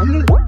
¡Ay, ay,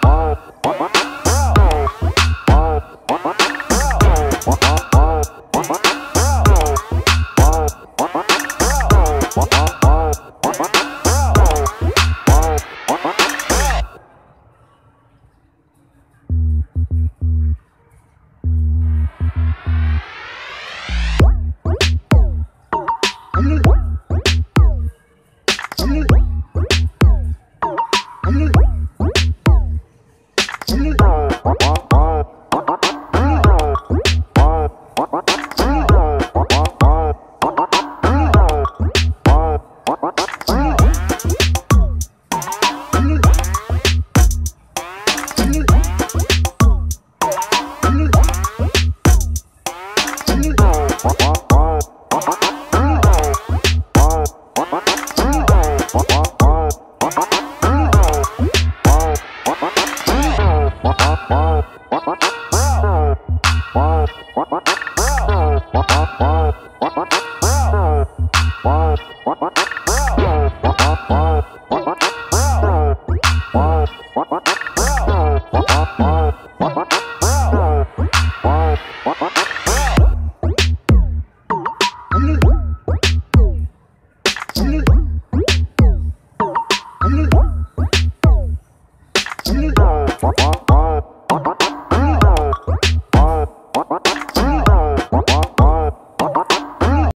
What?